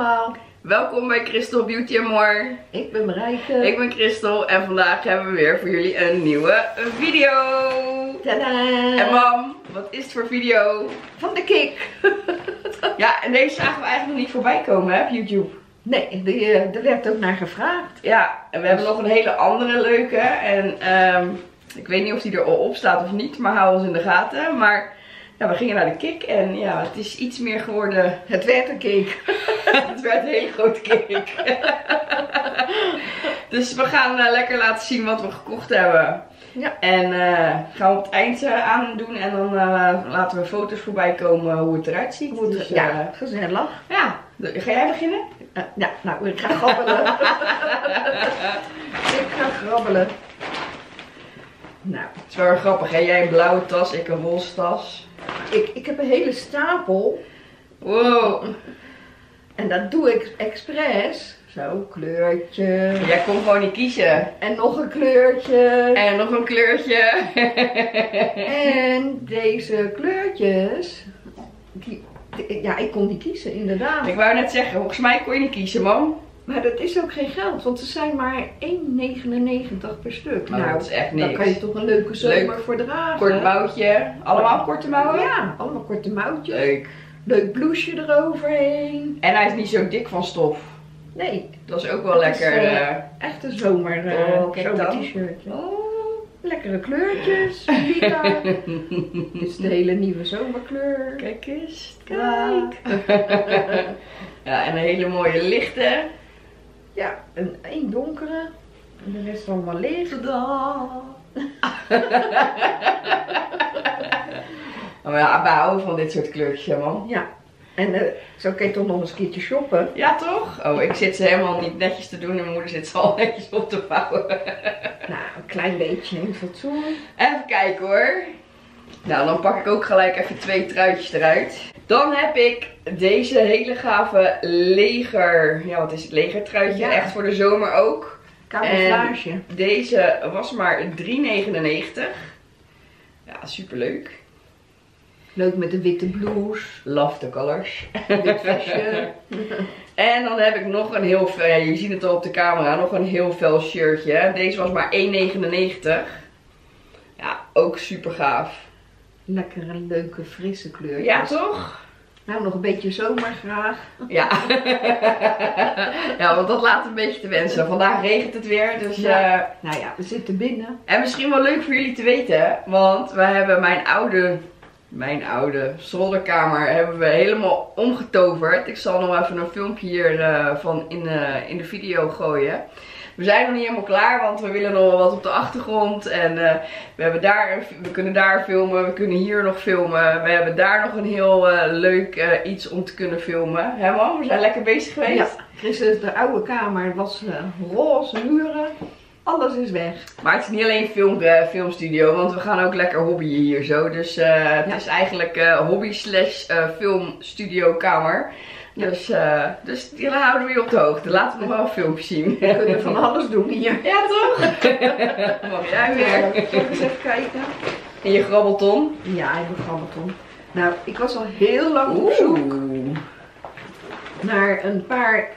allemaal. Welkom bij Crystal Beauty More. Ik ben Marijke. Ik ben Crystal en vandaag hebben we weer voor jullie een nieuwe video. Tadaa! En mam, wat is het voor video? Van de kick. Ja, en deze zagen we eigenlijk nog niet voorbij komen hè, op YouTube. Nee, die, eh, er werd ook naar gevraagd. Ja, en we hebben nog een hele andere leuke. En ehm, ik weet niet of die er al op staat of niet, maar hou ons in de gaten. Maar ja, we gingen naar de kick en ja, het is iets meer geworden. Het werd een kick. het werd een hele grote kick. dus we gaan eh, lekker laten zien wat we gekocht hebben. Ja. En eh, gaan we op het eind uh, aandoen en dan laten we foto's voorbij komen hoe het eruit ziet. Hoe het- Dus, ja, gezellig. ja. Ga jij beginnen? Ja, nou, ik ga grabbelen. ik ga grabbelen. Nou, Het is wel grappig, hè? Jij een blauwe tas, ik een roze tas. Ik, ik heb een hele stapel. Wow. En dat doe ik expres. Zo, kleurtje. Jij kon gewoon niet kiezen. En nog een kleurtje. En nog een kleurtje. En deze kleurtjes. Die, die- ja, ik kon niet kiezen, inderdaad. ik wou net zeggen, volgens mij kon je niet kiezen, man. Maar dat is ook geen geld, want ze zijn maar 1,99 per stuk. Oh, dat is echt dan niks. kan je toch een leuke zomer Leuk. voor dragen. Kort mouwtje. Allemaal korte mouwen? Ja, allemaal korte mouwtjes. Leuk. Leuk blouseje eroverheen. En hij is niet zo dik van stof. Nee, Dat is ook wel Het is, lekker. eh, eh. echt een zomer, eh Oh, dan. t-shirtje. Oh. Lekkere kleurtjes. Dit is de hele nieuwe zomerkleur. Kijk eens. Kijk. ja, en een hele mooie lichte. Ja, een één donkere. En de rest allemaal licht. Maar ja, we houden van dit soort kleurtjes, man. Ja. En eh, zo kan je toch nog eens een keertje shoppen. Ja, toch? Oh, ik zit ze helemaal niet netjes te doen en mijn moeder zit ze al netjes op te vouwen. Nou, een klein beetje in fatsoen. Even kijken hoor. Nou, dan pak ik ook gelijk even twee truitjes eruit. Dan heb ik deze hele gave leger, ja wat is het, legertruitje. Ja. Echt voor de zomer ook. Camouflage. Deze was maar 3,99. Ja, superleuk. Leuk met de witte blouse. Love the colors. Wit vestje. En dan heb ik nog een heel fel, ja, je ziet het al op de camera, nog een heel fel shirtje. Deze was maar 1,99. Ja, ook super gaaf. Lekkere, leuke, frisse kleurtjes. Ja, toch? Nou, nog een beetje zomer graag. Ja. ja, want dat laat een beetje te wensen. Vandaag regent het weer, dus... Ja. eh, Nou ja, we zitten binnen. en misschien wel leuk voor jullie te weten, want we hebben mijn oude... Mijn oude zolderkamer hebben we helemaal omgetoverd. Ik zal nog even een filmpje hiervan van in, de, in de video gooien. We zijn nog niet helemaal klaar, want we willen nog wel wat op de achtergrond. En eh, we, hebben daar, we kunnen daar filmen, we kunnen hier nog filmen. We hebben daar nog een heel eh, leuk eh, iets om te kunnen filmen. Hè man, we zijn lekker bezig geweest. Ja, Chris, de oude kamer was roze muren. Alles is weg. Maar het is niet alleen film, filmstudio, want we gaan ook lekker hobbyen hier zo. Dus het Ja. is eigenlijk hobby slash filmstudio kamer. Dus, eh, dus die houden we je op de hoogte. Laten we nog wel een filmpje zien. We kunnen van alles doen hier. Ja toch? Mag jij weer? Ik eens even kijken. In je grabbelton. Ja, ik ben grammaton. Nou, ik was al heel lang op zoek Oeh. naar een paar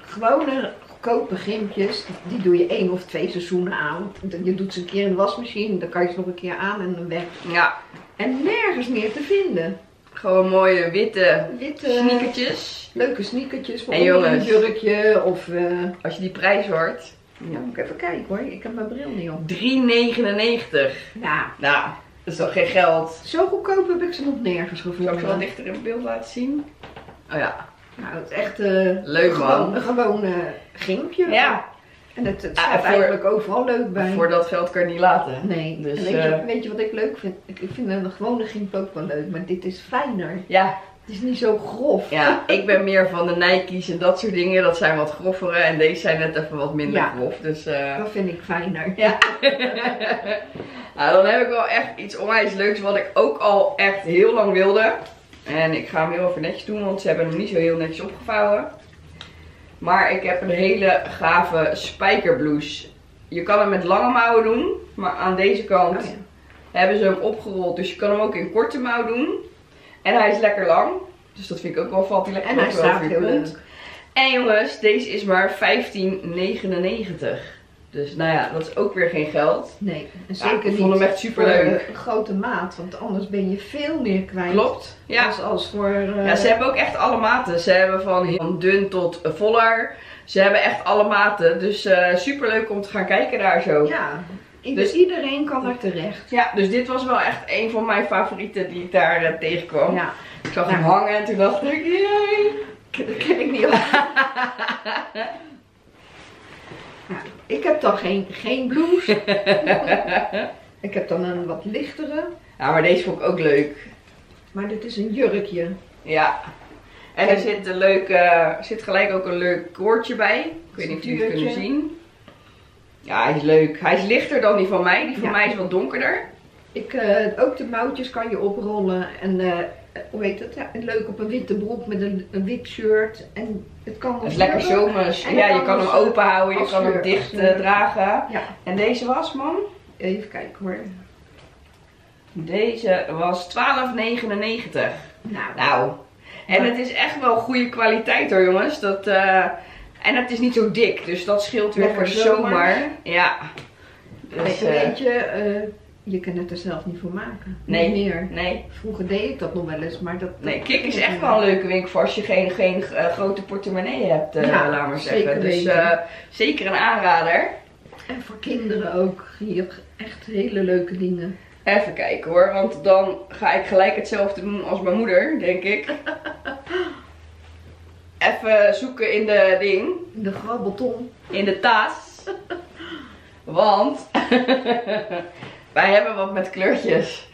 gewone goedkope gimpjes. Die doe je één of twee seizoenen aan. Je doet ze een keer in de wasmachine, dan kan je ze nog een keer aan en dan weg. Ja, En nergens meer te vinden. Gewoon mooie witte Witte, sneakertjes. leuke sneakertjes voor En jongens. een jurkje of... eh, Als je die prijs hoort. ja, moet ik even kijken hoor. Ik heb mijn bril niet op. 3,99. Ja, Nou, dat is toch geen geld. zo goedkoop heb ik ze nog nergens Zal ik ze gevonden. dichter in beeld laten zien? Oh ja, Nou, het is echt eh, Leuk, gewoon, man. een gewoon eh, gimpje. Ja. En het, het Ah, staat voor- eigenlijk overal leuk bij. voor dat geld kan je niet laten. Nee, Dus, weet, je, eh, weet je wat ik leuk vind? Ik, ik vind een gewone gimp ook wel leuk, maar dit is fijner. Ja, Het is niet zo grof. ja, ik ben meer van de Nike's en dat soort dingen. Dat zijn wat groffere en deze zijn net even wat minder Ja. grof. Dus eh, Dat vind ik fijner. ja. nou, dan heb ik wel echt iets onwijs leuks wat ik ook al echt heel lang wilde. En ik ga hem heel even netjes doen, want ze hebben hem niet zo heel netjes opgevouwen. Maar ik heb een hele gave spijkerblouse. Je kan hem met lange mouwen doen, maar aan deze kant Oh ja. hebben ze hem opgerold. Dus je kan hem ook in korte mouw doen. En hij is lekker lang. Dus dat vind ik ook wel valt hij lekker En hij staat heel leuk. En jongens, deze is maar 15,99. Dus nou ja, dat is ook weer geen geld. Nee, en Ja, zeker ik niet vond hem echt superleuk. een grote maat, want anders ben je veel meer kwijt. Klopt. Ja. Als, als voor... eh, Ja, ze hebben ook echt alle maten. Ze hebben van dun tot voller. Ze hebben echt alle maten. Dus eh super leuk om te gaan kijken daar zo. ja, ieder- Dus- iedereen kan daar terecht. Ja, dus dit was wel echt een van mijn favorieten die ik daar eh, tegenkwam. Ja, Ik zag Ja. hem hangen en toen dacht ik, jee. dat ken ik niet. ik heb dan geen, geen blouse. ik heb dan een wat lichtere, Ja, maar deze vond ik ook leuk. maar dit is een jurkje. Ja. En er zit, een leuk, eh, zit gelijk ook een leuk koordje bij. Ik weet niet of jullie het kunnen zien. Ja, hij is leuk. Hij is lichter dan die van mij. Die van Ja. mij is wat donkerder. Ik, eh, ook de mouwtjes kan je oprollen en eh, hoe heet het? Ja, leuk op een witte broek met een, een wit shirt. En het kan Het is lekker zomers. Ja, je kan hem open houden. Je kan hem dicht eh, dragen. Ja, En deze was, man? even kijken hoor. Deze was 12,99. Nou, Nou. En het is echt wel goede kwaliteit hoor, jongens. Dat, eh, en het is niet zo dik. Dus dat scheelt weer Lekker voor zomer. zomer. Ja. Dus, eh, weet je, kan het er zelf niet voor maken. Nee. Niet meer. nee. Vroeger deed ik dat nog wel eens, maar dat... Nee, Kik is echt wel een leuke winkel voor als je geen, geen eh, grote portemonnee hebt, eh, Ja, laat maar zeggen. Dus eh, zeker een aanrader. En voor kinderen ook. Hier echt hele leuke dingen. Even kijken hoor, want dan ga ik gelijk hetzelfde doen als mijn moeder, denk ik. Even zoeken in de ding, De grabbelton. in de tas. Want wij hebben wat met kleurtjes.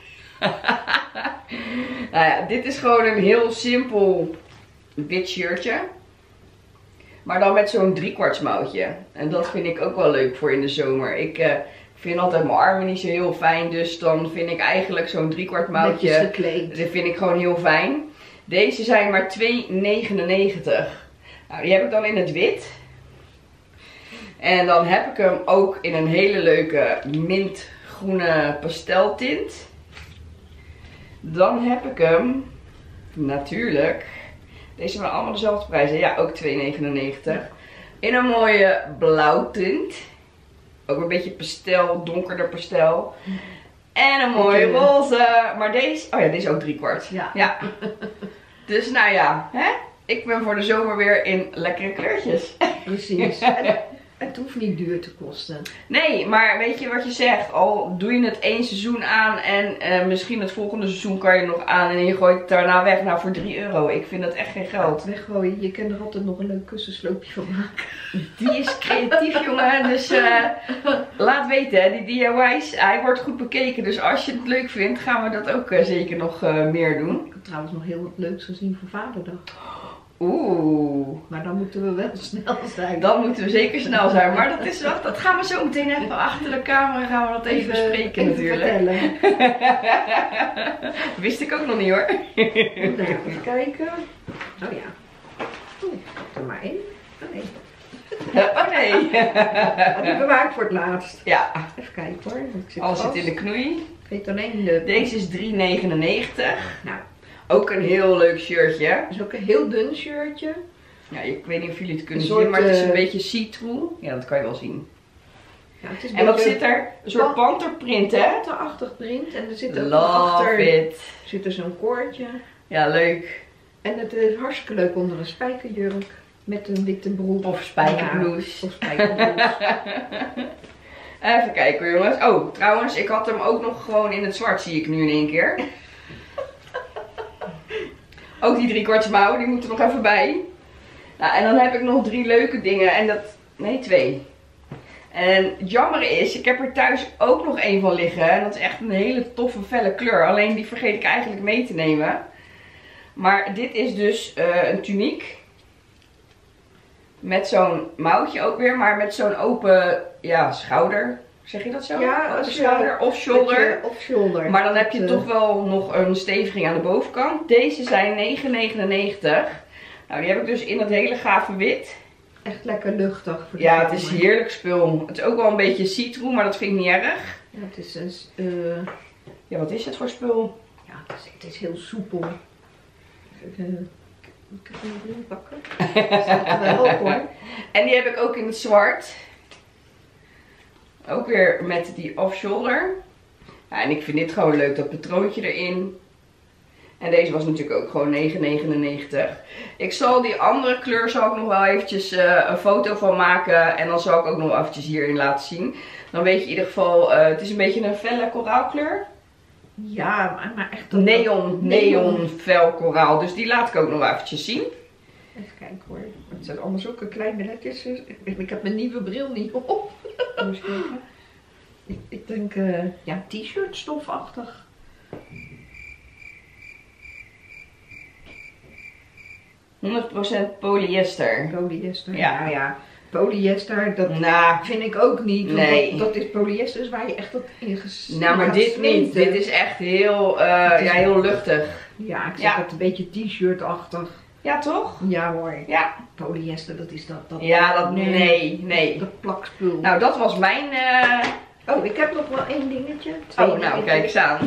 nou ja, dit is gewoon een heel simpel wit shirtje. Maar dan met zo'n driekwartsmouwtje. En dat vind ik ook wel leuk voor in de zomer. Ik eh, vind altijd mijn armen niet zo heel fijn. Dus dan vind ik eigenlijk zo'n driekwart mouwtje. Dat vind ik gewoon heel fijn. Deze zijn maar 2,99. Nou, die heb ik dan in het wit. En dan heb ik hem ook in een hele leuke mintgroene pasteltint. Dan heb ik hem natuurlijk. Deze zijn allemaal dezelfde prijzen. Ja, ook 2,99. In een mooie blauwtint. Ook een beetje pastel, donkerder pastel. En een mooie roze. Maar deze, oh ja, deze is ook drie kwart. Ja. Ja. Dus nou ja, hè? ik ben voor de zomer weer in lekkere kleurtjes. Precies. Het hoeft niet duur te kosten. Nee, maar weet je wat je zegt? Al doe je het één seizoen aan en eh, misschien het volgende seizoen kan je nog aan en je gooit het daarna weg. Nou, voor 3 euro. Ik vind dat echt geen geld. Weggooien. Je kan er altijd nog een leuk kussensloopje van maken. Die is creatief, jongen. Dus eh, laat weten, hè, die DIY's, hij wordt goed bekeken. Dus als je het leuk vindt, gaan we dat ook eh, zeker nog meer doen. Ik heb trouwens nog heel wat leuks gezien voor Vaderdag. Oeh. Maar dan moeten we wel snel zijn. Dan moeten we zeker snel zijn. Maar dat is wat, dat gaan we zo meteen even achter de camera gaan we dat even, bespreken natuurlijk. Wist ik ook nog niet hoor. Even kijken. Oh ja. Oeh, er maar één. Oh nee. Oh nee. Die bewaar ik voor het laatst. Ja, Even kijken hoor. Ik zit in de knoei. Ik weet alleen de... Deze is 3,99. Nou, Ook een heel leuk shirtje. dat is ook een heel dun shirtje. Ja, ik weet niet of jullie het kunnen zien, maar het is een eh, beetje see-through. Ja, dat kan je wel zien. Ja, het is En wat zit er? Een soort Pan- panterprint, hè? panterachtig print. En er zit ook achter it. zit er zo'n koordje. Ja, leuk. En het is hartstikke leuk onder een spijkerjurk. Met een witte broek. Of spijkerblouse. Of spijkerblouse. Even kijken jongens. Oh, trouwens, ik had hem ook nog gewoon in het zwart, zie ik nu in één keer. Ook die drie mouw, die moeten nog even bij. Nou, en dan heb ik nog drie leuke dingen. En dat... Nee, twee. En het jammer is, ik heb er thuis ook nog één van liggen. En dat is echt een hele toffe felle kleur. Alleen die vergeet ik eigenlijk mee te nemen. Maar dit is dus eh, een tuniek. Met zo'n mouwtje ook weer, maar met zo'n open ja, schouder. Zeg je dat zo? Ja, als je- of shoulder. Je- Of shoulder. Maar dan heb je Dat, eh, toch wel nog een steviging aan de bovenkant. Deze zijn 9,99. Nou, die heb ik dus in dat hele gave wit. Echt lekker luchtig. Voor de Ja, het is heerlijk spul. Het is ook wel een beetje see-through, maar dat vind ik niet erg. Ja, het is, dus, eh, Ja, wat is het voor spul? ja, het is, het is heel soepel. Eh, Ik heb een bril pakken. Staat er wel op hoor. En die heb ik ook in het zwart. Ook weer met die off-shoulder. Ja, en ik vind dit gewoon leuk, dat patroontje erin. En deze was natuurlijk ook gewoon 9,99. Ik zal die andere kleur zal ik nog wel eventjes eh, een foto van maken. En dan zal ik ook nog eventjes hierin laten zien. Dan weet je in ieder geval, eh, het is een beetje een felle koraalkleur. Ja, maar, echt... dat- Neon, neon fel koraal. Dus die laat ik ook nog eventjes zien. Even kijken hoor. Het zijn allemaal zulke kleine lettertjes. Ik, ik heb mijn nieuwe bril niet op. Ik, ik denk, eh, ja, t-shirt stofachtig. 100% polyester. Polyester. Ja. Nou ja, polyester, dat Nou, vind ik ook niet. Nee. Dat, is polyester is waar je echt dat in ges- nou maar dit niet. Dit is echt heel, is- ja, heel luchtig. Ja, ik zeg Ja. het een beetje t-shirt-achtig. Ja, toch? Ja hoor. Ja. Polyester, dat is dat. dat Ja, dat, nee, nee. Dat plakspul. Nou, dat was mijn, eh, Oh, ik heb nog wel één dingetje. Twee oh, nou, kijk eens aan.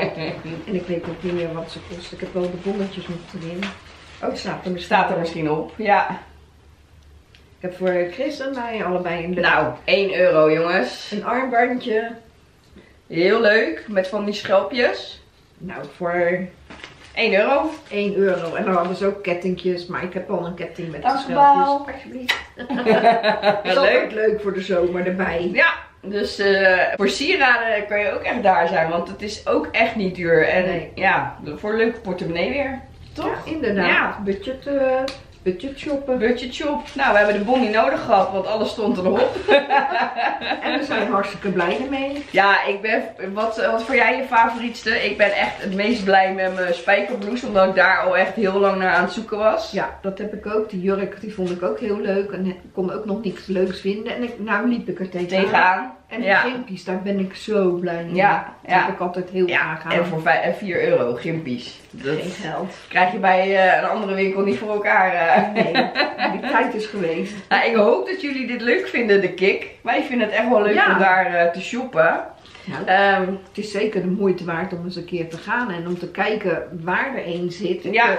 En ik weet ook niet meer wat ze kost. Ik heb wel de bonnetjes nog erin. Oh, het staat er misschien. Staat er op. misschien op. Ja. Ik heb voor Chris en mij allebei een, Nou, 1 euro, jongens. een armbandje. Heel leuk. Met van die schelpjes. Nou, voor 1 euro. 1 euro. En dan hadden ze ook kettingjes. Maar ik heb al een ketting met Dank de u wel. schelpjes. Alsjeblieft. Dat is altijd leuk voor de zomer erbij. Ja, dus eh, voor sieraden kan je ook echt daar zijn, want het is ook echt niet duur. En Nee. ja, voor een leuke portemonnee weer. Toch? Ja, inderdaad. Ja. Budget, eh, budget shoppen. Budget shop. Nou, we hebben de bon niet nodig gehad, want alles stond erop. En we zijn hartstikke blij ermee. ja, ik ben, wat, wat voor jij je favorietste? Ik ben echt het meest blij met mijn spijkerblouse, omdat ik daar al echt heel lang naar aan het zoeken was. Ja, dat heb ik ook. Die jurk die vond ik ook heel leuk. En ik kon ook nog niks leuks vinden. En ik, nou liep ik er tegenaan. Tegenaan. En Ja. gimpies, daar ben ik zo blij mee. Ja, Dat ja. heb ik altijd heel Ja, graag aan. en voor 4 euro, gimpies. Dat Geen geld. krijg je bij eh, een andere winkel niet voor elkaar. eh. Nee, die tijd is geweest. Nou, ik hoop dat jullie dit leuk vinden, de kick. Wij vinden het echt wel leuk Ja. om daar eh, te shoppen. Nou, Ehm, het is zeker de moeite waard om eens een keer te gaan en om te kijken waar er een zit. Ja.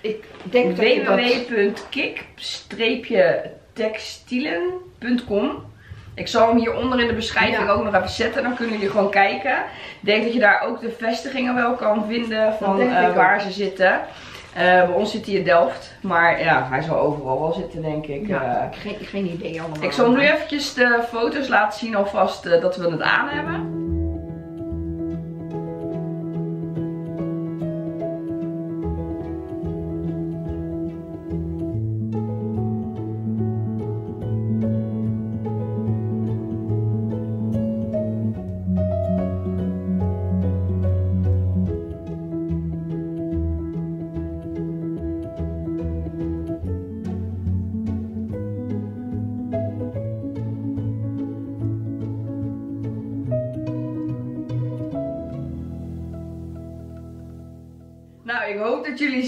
Ik denk dat je dat... www.kick-textielen.com Ik zal hem hieronder in de beschrijving Ja. ook nog even zetten. Dan kunnen jullie gewoon kijken. Ik denk dat je daar ook de vestigingen wel kan vinden van eh, ook. waar ze zitten. Eh, bij ons zit hij in Delft. Maar ja, hij zal overal wel zitten denk ik. Ja, Eh, geen, geen idee allemaal. ik zal nu eventjes de foto's laten zien alvast dat we het aan hebben.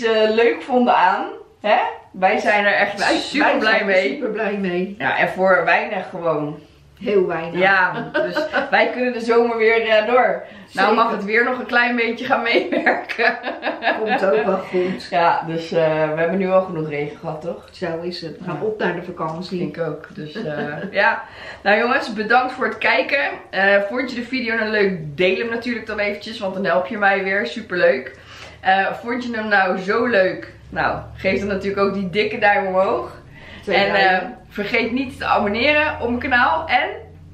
Ze leuk vonden aan. Hè? Wij zijn er echt Wij super wij blij mee. Super blij mee. Ja, en voor weinig gewoon. Heel weinig. Ja, dus wij kunnen de zomer weer eh, door. Nou mag het weer nog een klein beetje gaan meewerken. Komt ook wel goed. Ja, dus eh, we hebben nu al genoeg regen gehad, toch? Zo is het. We gaan Ja. op naar de vakantie. Ik ook. Dus eh, ja. Nou jongens, bedankt voor het kijken. Vond je de video nou leuk? Deel hem natuurlijk dan eventjes, want dan help je mij weer. Superleuk. Eh vond je hem nou zo leuk? Nou, geef dan natuurlijk ook die dikke duim omhoog. Twee en eh, vergeet niet te abonneren op mijn kanaal. En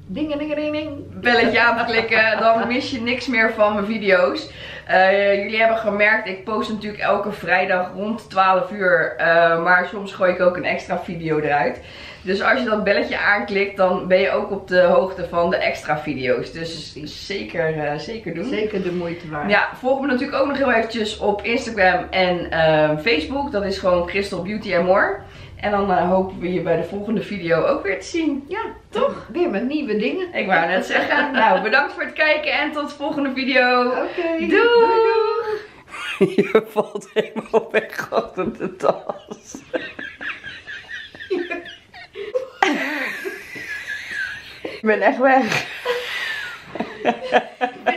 Dingen, dingen, dingen, ding. belletje aan te klikken. Dan mis je niks meer van mijn video's. Eh, jullie hebben gemerkt, ik post natuurlijk elke vrijdag rond 12 uur. eh, maar soms gooi ik ook een extra video eruit. Dus als je dat belletje aanklikt, dan ben je ook op de hoogte van de extra video's. Dus zeker, eh, zeker doen. Zeker de moeite waard. Ja, volg me natuurlijk ook nog heel eventjes op Instagram en ehm, Facebook. Dat is gewoon Crystal Beauty and More. En dan eh, hopen we je bij de volgende video ook weer te zien. Ja, toch? Weer met nieuwe dingen. Ik wou net zeggen. nou, bedankt voor het kijken en tot de volgende video. Oké. Doei! doei. Je valt helemaal weg achter de tas. Ik ben echt weg. Ik ben